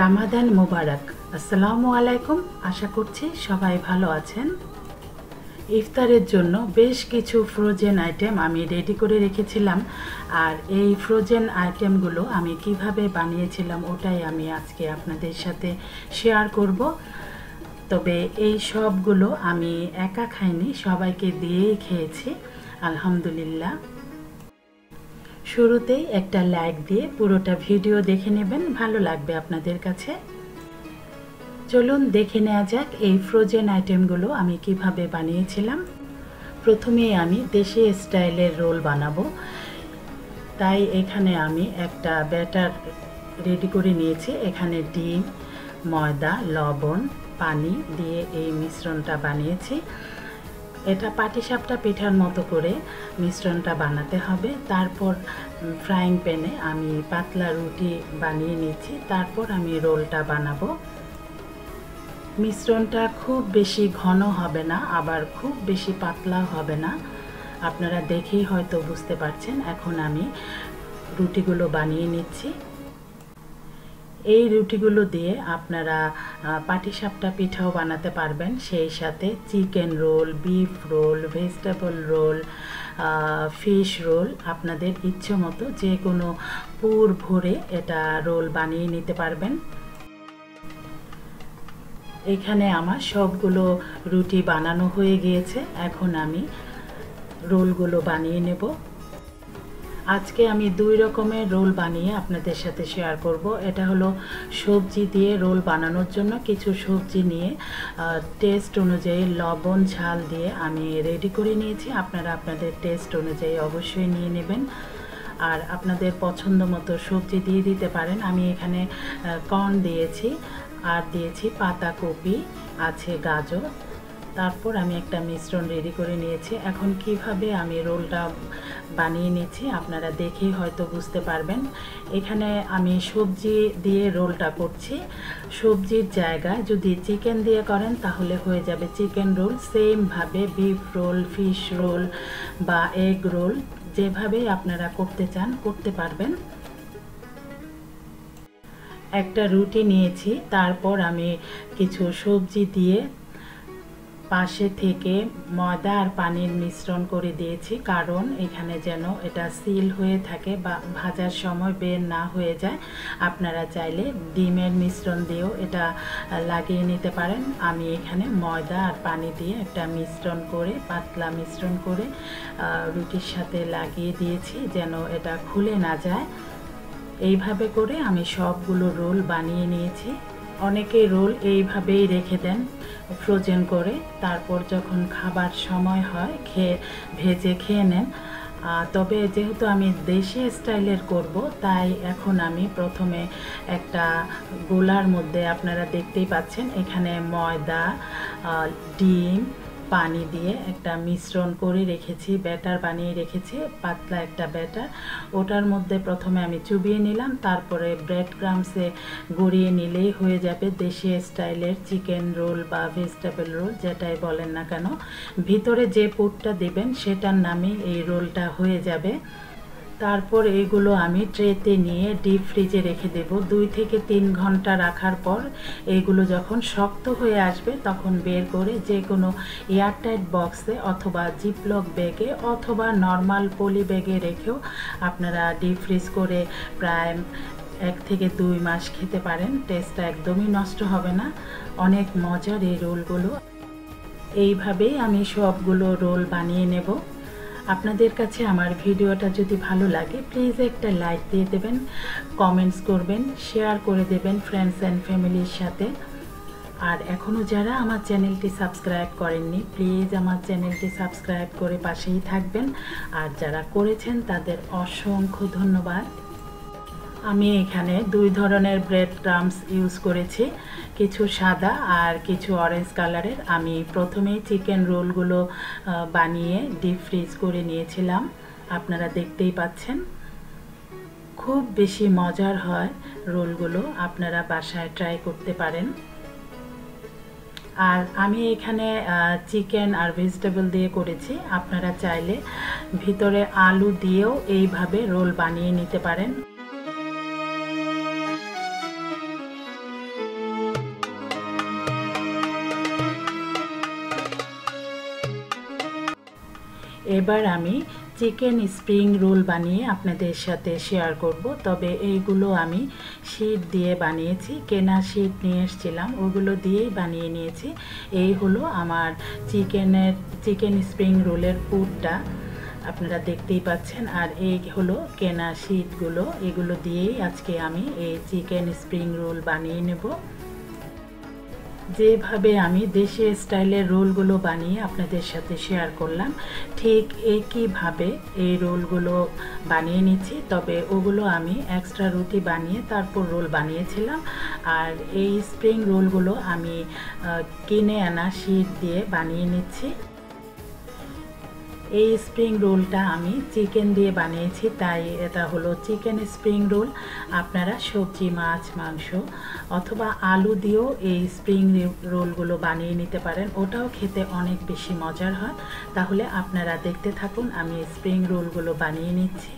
রামাদান মোবারক। আসসালামু আলাইকুম। আশা করছি সবাই ভালো আছেন। ইফতারের জন্য বেশ কিছু ফ্রোজেন আইটেম আমি রেডি করে রেখেছিলাম। আর এই ফ্রোজেন আইটেমগুলো আমি কীভাবে বানিয়েছিলাম ওটাই আমি আজকে আপনাদের সাথে শেয়ার করব। তবে এই সবগুলো আমি একা খাইনি, সবাইকে দিয়েই খেয়েছি। আলহামদুলিল্লাহ। শুরুতেই একটা লাইক দিয়ে পুরোটা ভিডিও দেখে নেবেন, ভালো লাগবে আপনাদের কাছে। চলুন দেখে নেওয়া যাক এই ফ্রোজেন আইটেমগুলো আমি কীভাবে বানিয়েছিলাম। প্রথমে আমি দেশি স্টাইলের রোল বানাবো। তাই এখানে আমি একটা ব্যাটার রেডি করে নিয়েছি। এখানে ডিম, ময়দা, লবণ, পানি দিয়ে এই মিশ্রণটা বানিয়েছি। এটা পাটিসাপটা পিঠার মতো করে মিশ্রণটা বানাতে হবে। তারপর ফ্রাইং প্যানে আমি পাতলা রুটি বানিয়ে নিচ্ছি। তারপর আমি রোলটা বানাবো। মিশ্রণটা খুব বেশি ঘন হবে না, আবার খুব বেশি পাতলা হবে না। আপনারা দেখেই হয়তো বুঝতে পারছেন, এখন আমি রুটিগুলো বানিয়ে নিচ্ছি। এই রুটিগুলো দিয়ে আপনারা পাটিসাপটা পিঠাও বানাতে পারবেন। সেই সাথে chicken roll, beef roll, vegetable roll fish roll আপনাদের ইচ্ছে মতো যে কোনো পুর ভরে এটা রোল বানিয়ে নিতে পারবেন। এখানে আমার সবগুলো রুটি বানানো হয়ে গিয়েছে। এখন আমি রোলগুলো বানিয়ে নেব। আজকে আমি দুই রকমের রোল বানিয়ে আপনাদের সাথে শেয়ার করব। এটা হলো সবজি দিয়ে রোল বানানোর জন্য কিছু সবজি নিয়ে টেস্ট অনুযায়ী লবণ, ঝাল দিয়ে আমি রেডি করে নিয়েছি। আপনারা আপনাদের টেস্ট অনুযায়ী অবশ্যই নিয়ে নেবেন। আর আপনাদের পছন্দ মতো সবজি দিয়ে দিতে পারেন। আমি এখানে কর্ন দিয়েছি, আর দিয়েছি পাতাকপি, আছে গাজর। তারপর আমি একটা মিশ্রণ রেডি করে নিয়েছি। এখন কীভাবে আমি রোলটা বানিয়ে নিচ্ছি, আপনারা দেখেই হয়তো বুঝতে পারবেন। এখানে আমি সবজি দিয়ে রোলটা করছি। সবজির জায়গায় যদি চিকেন দিয়ে করেন, তাহলে হয়ে যাবে চিকেন রোল। সেমভাবে বিফ রোল, ফিশ রোল বা এগ রোল, যেভাবেই আপনারা করতে চান, করতে পারবেন। একটা রুটি নিয়েছি, তারপর আমি কিছু সবজি দিয়ে পাশে থেকে ময়দা আর পানির মিশ্রণ করে দিয়েছি, কারণ এখানে যেন এটা সিল হয়ে থাকে বা ভাজার সময় বের না হয়ে যায়। আপনারা চাইলে ডিমের মিশ্রণ দিয়েও এটা লাগিয়ে নিতে পারেন। আমি এখানে ময়দা আর পানি দিয়ে একটা মিশ্রণ করে, পাতলা মিশ্রণ করে রুটির সাথে লাগিয়ে দিয়েছি যেন এটা খুলে না যায়। এইভাবে করে আমি সবগুলো রোল বানিয়ে নিয়েছি। অনেকে রোল এইভাবেই রেখে দেন, ফ্রোজেন করে, তারপর যখন খাবার সময় হয়, খেয়ে, ভেজে খেয়ে নেন। তবে যেহেতু আমি দেশি স্টাইলের করব, তাই এখন আমি প্রথমে একটা গোলার মধ্যে আপনারা দেখতেই পাচ্ছেন, এখানে ময়দা ডিম পানি দিয়ে একটা মিশ্রণ করে রেখেছি, ব্যাটার বানিয়ে রেখেছি, পাতলা একটা ব্যাটার। ওটার মধ্যে প্রথমে আমি চুবিয়ে নিলাম, তারপরে ব্রেড ক্রামসে গড়িয়ে নিলেই হয়ে যাবে দেশি স্টাইলের চিকেন রোল বা ভেজিটেবল রোল যেটাই বলেন না কেন। ভিতরে যে পুরটা দেবেন, সেটার নামে এই রোলটা হয়ে যাবে। তারপর এগুলো আমি ট্রেতে নিয়ে ডিপ ফ্রিজে রেখে দেব। দুই থেকে তিন ঘণ্টা রাখার পর এগুলো যখন শক্ত হয়ে আসবে, তখন বের করে যে কোনো এয়ারটাইট বক্সে অথবা জিপলক ব্যাগে অথবা নর্মাল পলি ব্যাগে রেখেও আপনারা ডিপ ফ্রিজ করে প্রায় এক থেকে দুই মাস খেতে পারেন। টেস্টটা একদমই নষ্ট হবে না। অনেক মজার এই রোলগুলো। এইভাবেই আমি সবগুলো রোল বানিয়ে নেব। আপনাদের কাছে আমার ভিডিওটা যদি ভালো লাগে প্লিজ একটা লাইক দিয়ে দেবেন কমেন্টস করবেন শেয়ার করে দেবেন ফ্রেন্ডস অ্যান্ড ফ্যামিলির সাথে। আর এখনও যারা আমার চ্যানেলটি সাবস্ক্রাইব করেননি প্লিজ আমার চ্যানেলটি সাবস্ক্রাইব করে পাশেই থাকবেন। আর যারা করেছেন, তাদের অসংখ্য ধন্যবাদ। আমি এখানে দুই ধরনের ব্রেড ক্রামস ইউজ করেছি। কিছু সাদা আর কিছু অরেঞ্জ কালারের আমি প্রথমেই চিকেন রোলগুলো বানিয়ে ডিপ ফ্রিজ করে নিয়েছিলাম। আপনারা দেখতেই পাচ্ছেন। খুব বেশি মজার হয় রোলগুলো আপনারা বাসায় ট্রাই করতে পারেন। আর আমি এখানে চিকেন আর ভেজিটেবল দিয়ে করেছি। আপনারা চাইলে ভিতরে আলু দিয়েও এইভাবে রোল বানিয়ে নিতে পারেন। এবার আমি চিকেন স্প্রিং রোল বানিয়ে আপনাদের সাথে শেয়ার করব। তবে এইগুলো আমি শীট দিয়ে বানিয়েছি, কেনা শীট নিয়ে এসেছিলাম, ওগুলো দিয়েই বানিয়ে নিয়েছি। এই হলো আমার চিকেনের, চিকেন স্প্রিং রোলের পুরটা, আপনারা দেখতেই পাচ্ছেন। আর এই হলো কেনা শীটগুলো এগুলো দিয়েই আজকে আমি এই চিকেন স্প্রিং রোল বানিয়ে নেব। যেভাবে আমি দেশি স্টাইলের রোলগুলো বানিয়ে আপনাদের সাথে শেয়ার করলাম, ঠিক একইভাবে এই রোলগুলো বানিয়ে নিচ্ছি। তবে ওগুলো আমি এক্সট্রা রুটি বানিয়ে তারপর রোল বানিয়েছিলাম। আর এই স্প্রিং রোলগুলো আমি কিনে আনা শীত দিয়ে বানিয়ে নিচ্ছি। এই স্প্রিং রোলটা আমি চিকেন দিয়ে বানিয়েছি, তাই এটা হলো চিকেন স্প্রিং রোল আপনারা সবজি, মাছ, মাংস অথবা আলু দিয়েও এই স্প্রিং রোলগুলো বানিয়ে নিতে পারেন। ওটাও খেতে অনেক বেশি মজার হয়। তাহলে আপনারা দেখতে থাকুন, আমি স্প্রিং রোলগুলো বানিয়ে নিচ্ছি।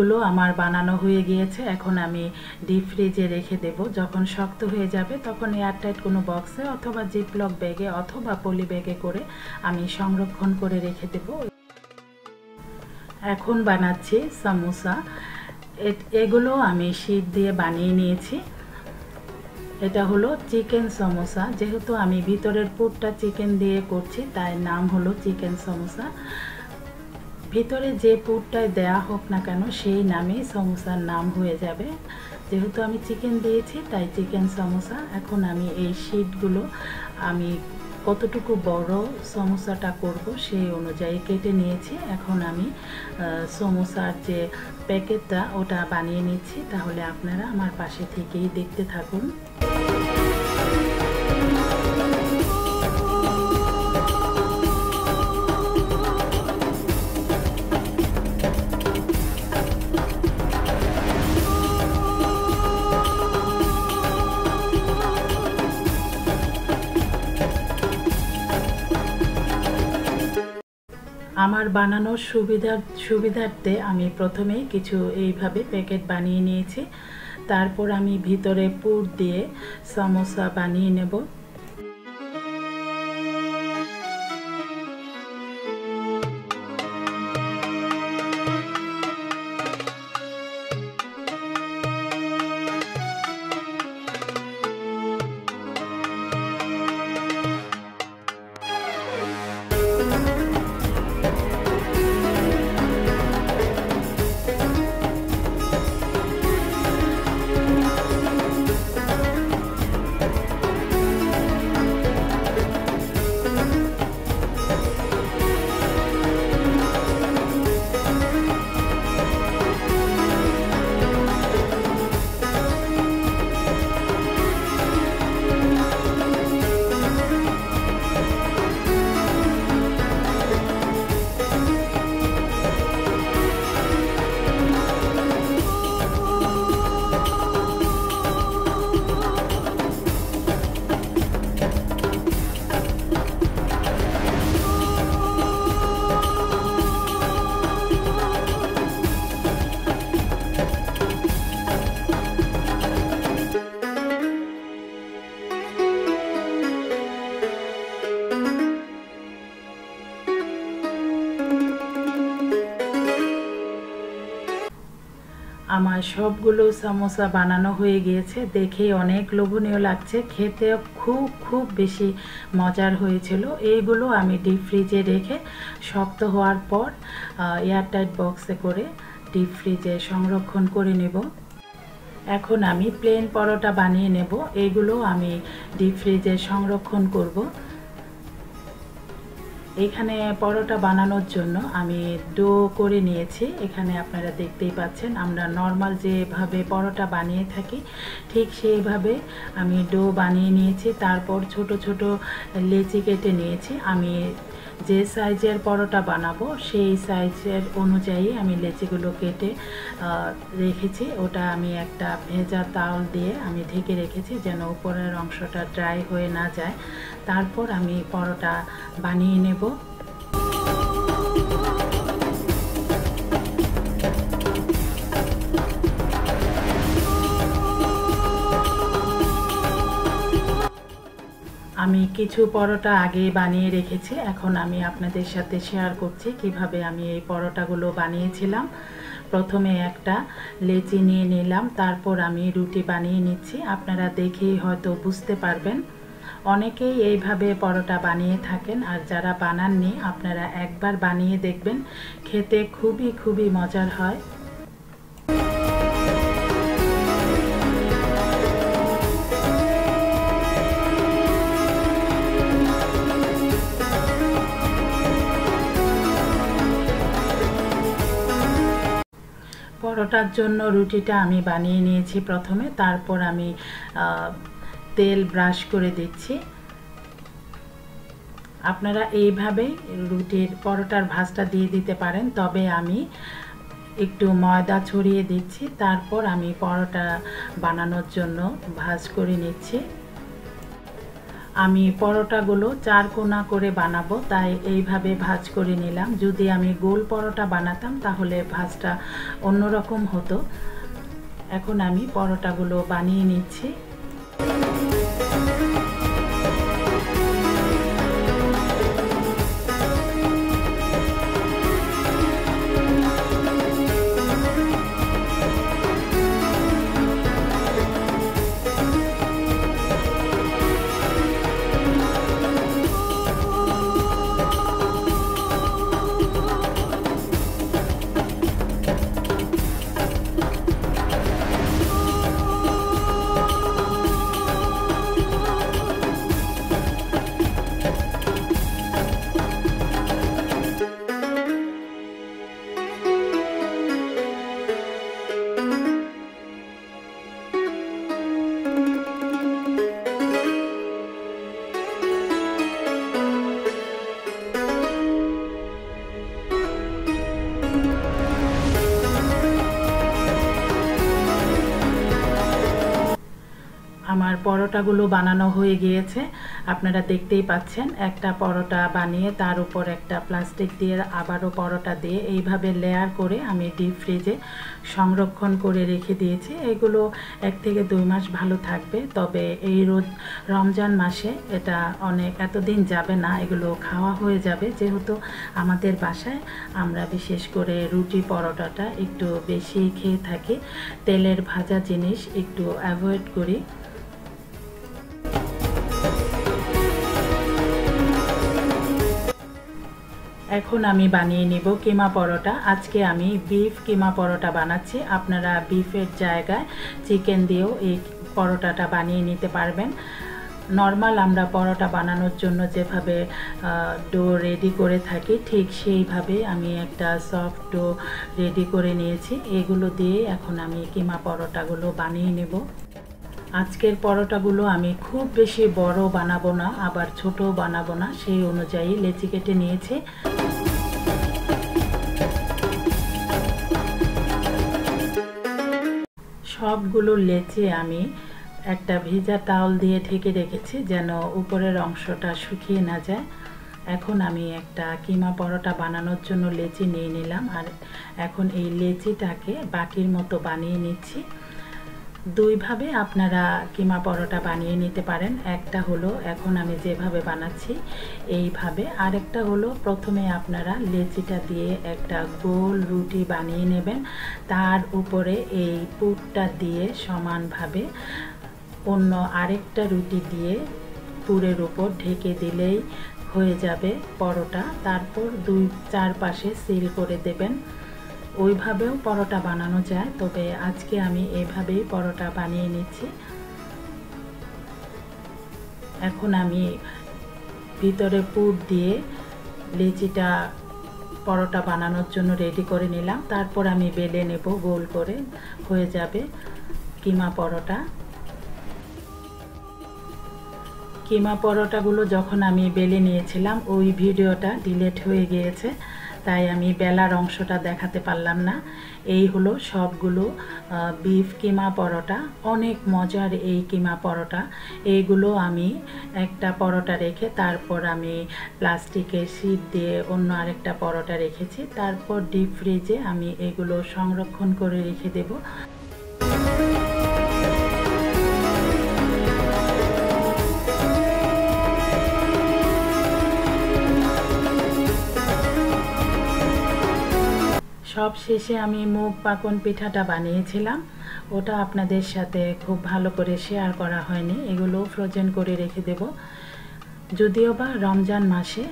রোলগুলো আমার বানানো হয়ে গিয়েছে, এখন আমি ডিপ ফ্রিজে রেখে দেব। যখন শক্ত হয়ে যাবে, তখন এয়ারটাইট কোনো বক্সে অথবা জিপলক ব্যাগে অথবা পলি ব্যাগে করে আমি সংরক্ষণ করে রেখে দেব। এখন বানাচ্ছি সামোসা। এগুলো আমি শীত দিয়ে বানিয়ে নিয়েছি। এটা হলো চিকেন সমোসা। যেহেতু আমি ভিতরের পুরটা চিকেন দিয়ে করছি তাই নাম হলো চিকেন সমোসা। ভিতরে যে পুরটায় দেয়া হোক না কেন, সেই নামেই সমোসার নাম হয়ে যাবে। যেহেতু আমি চিকেন দিয়েছি, তাই চিকেন সমোসা। এখন আমি এই শিটগুলো আমি কতটুকু বড় সমোসাটা করব সেই অনুযায়ী কেটে নিয়েছি। এখন আমি সমোসার যে প্যাকেটটা, ওটা বানিয়ে নিচ্ছি। তাহলে আপনারা আমার পাশে থেকেই দেখতে থাকুন। আমার বানানোর সুবিধার সুবিধার্থে আমি প্রথমে কিছু এইভাবে প্যাকেট বানিয়ে নিয়েছি। তারপর আমি ভিতরে পুর দিয়ে সমোসা বানিয়ে নেব। সবগুলো সামোসা বানানো হয়ে গিয়েছে। দেখে অনেক লোভনীয় লাগছে। খেতে খুব খুব বেশি মজার হয়েছিল। এইগুলো আমি ডিপ ফ্রিজে রেখে শক্ত হওয়ার পর এয়ারটাইট বক্সে করে ডিপ ফ্রিজে সংরক্ষণ করে নেব। এখন আমি প্লেন পরোটা বানিয়ে নেব। এগুলো আমি ডিপ ফ্রিজে সংরক্ষণ করব। এখানে পরোটা বানানোর জন্য আমি ডো করে নিয়েছি। এখানে আপনারা দেখতেই পাচ্ছেন, আমরা নর্মাল যেভাবে পরোটা বানিয়ে থাকি, ঠিক সেইভাবে আমি ডো বানিয়ে নিয়েছি। তারপর ছোট ছোট লেচি কেটে নিয়েছি। আমি যে সাইজের পরোটা বানাবো, সেই সাইজের অনুযায়ী আমি লেচিগুলো কেটে রেখেছি। ওটা আমি একটা ভেজা তাল দিয়ে আমি ঢেকে রেখেছি যেন উপরের অংশটা ড্রাই হয়ে না যায়। তারপর আমি পরোটা বানিয়ে নেব। আমি কিছু পরোটা আগে বানিয়ে রেখেছি। এখন আমি আপনাদের সাথে শেয়ার করছি কীভাবে আমি এই পরোটাগুলো বানিয়েছিলাম। প্রথমে একটা লেচি নিয়ে নিলাম, তারপর আমি রুটি বানিয়ে নিচ্ছি। আপনারা দেখেই হয়তো বুঝতে পারবেন। অনেকেই এইভাবে পরোটা বানিয়ে থাকেন আর যারা বানাননি, আপনারা একবার বানিয়ে দেখবেন। খেতে খুবই খুবই মজার হয়। পরোটার জন্য রুটিটা আমি বানিয়ে নিয়েছি প্রথমে, তারপর আমি তেল ব্রাশ করে দিচ্ছি। আপনারা এইভাবে রুটির পরোটার ভাজটা দিয়ে দিতে পারেন, তবে আমি একটু ময়দা ছড়িয়ে দিচ্ছি, তারপর আমি পরোটা বানানোর জন্য ভাজ করে নিচ্ছি। আমি পরোটাগুলো চার কোনা করে বানাবো, তাই এইভাবে ভাজ করে নিলাম। যদি আমি গোল পরোটা বানাতাম, তাহলে ভাজটা অন্যরকম হতো। এখন আমি পরোটাগুলো বানিয়ে নিচ্ছি। পরোটাগুলো বানানো হয়ে গিয়েছে। আপনারা দেখতেই পাচ্ছেন, একটা পরোটা বানিয়ে তার উপর একটা প্লাস্টিক দিয়ে আবারও পরোটা দিয়ে এইভাবে লেয়ার করে আমি ডিপ ফ্রিজে সংরক্ষণ করে রেখে দিয়েছি। এগুলো এক থেকে দুই মাস ভালো থাকবে, তবে এই রোদ রমজান মাসে এটা অনেক, এতদিন যাবে না, এগুলো খাওয়া হয়ে যাবে। যেহেতু আমাদের বাসায় আমরা বিশেষ করে রুটি পরোটাটা একটু বেশি খেয়ে থাকি, তেলের ভাজা জিনিস একটু অ্যাভয়েড করি। এখন আমি বানিয়ে নিব কিমা পরোটা। আজকে আমি বিফ কিমা পরোটা বানাচ্ছি। আপনারা বিফের জায়গায় চিকেন দিয়েও এই পরোটাটা বানিয়ে নিতে পারবেন। নর্মাল আমরা পরোটা বানানোর জন্য যেভাবে ডো রেডি করে থাকি, ঠিক সেইভাবে আমি একটা সফট ডো রেডি করে নিয়েছি। এগুলো দিয়ে এখন আমি কিমা পরোটাগুলো বানিয়ে নেব। আজকের পরোটাগুলো আমি খুব বেশি বড় বানাবো না, আবার ছোট বানাবো না, সেই অনুযায়ী লেচি কেটে নিয়েছি। সবগুলো লেচে আমি একটা ভিজা টাওয়াল দিয়ে ঢেকে রেখেছি যেন উপরের অংশটা শুকিয়ে না যায়। এখন আমি একটা কিমা পরোটা বানানোর জন্য লেচি নিয়ে নিলাম, আর এখন এই লেচিটাকে বাকির মতো বানিয়ে নিচ্ছি। দুইভাবে আপনারা কিমা পরোটা বানিয়ে নিতে পারেন। একটা হলো, এখন আমি যেভাবে বানাচ্ছি, এইভাবে। আরেকটা হলো, প্রথমে আপনারা লেচিটা দিয়ে একটা গোল রুটি বানিয়ে নেবেন। তার উপরে এই পুরটা দিয়ে সমানভাবে অন্য আরেকটা রুটি দিয়ে পুরের উপর ঢেকে দিলেই হয়ে যাবে পরোটা। তারপর দুই চারপাশে সিল করে দেবেন। ওইভাবেও পরোটা বানানো যায়, তবে আজকে আমি এভাবেই পরোটা বানিয়ে নিচ্ছি। এখন আমি ভিতরে পুর দিয়ে লেচিটা পরোটা বানানোর জন্য রেডি করে নিলাম। তারপর আমি বেলে নেব গোল করে, হয়ে যাবে কিমা পরোটা। কিমা পরোটাগুলো যখন আমি বেলে নিয়েছিলাম, ওই ভিডিওটা ডিলেট হয়ে গিয়েছে। তাই আমি বেলার অংশটা দেখাতে পারলাম না। এই হলো সবগুলো বিফ, কিমা পরোটা, অনেক মজার এই কিমা পরোটা। এইগুলো আমি একটা পরোটা রেখে তারপর আমি প্লাস্টিকের শীত দিয়ে অন্য আরেকটা পরোটা রেখেছি। তারপর ডিপ ফ্রিজে আমি এগুলো সংরক্ষণ করে রেখে দেবো। সব শেষে আমি মুগ পাকন পিঠাটা বানিয়েছিলাম। ওটা আপনাদের সাথে খুব ভালো করে শেয়ার করা হয়নি। এগুলো ফ্রোজেন করে রেখে দেব। যদিও বা রমজান মাসে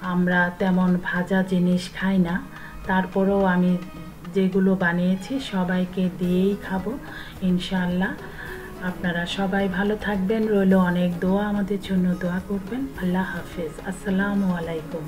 আমরা তেমন ভাজা জিনিস খাই না। তারপরেও আমি যেগুলো বানিয়েছি সবাইকে দিয়েই খাব। ইনশাআল্লাহ। আপনারা সবাই ভালো থাকবেন। রইল অনেক দোয়া। আমাদের জন্য দোয়া করবেন। আল্লাহ হাফেজ। আসসালামু আলাইকুম।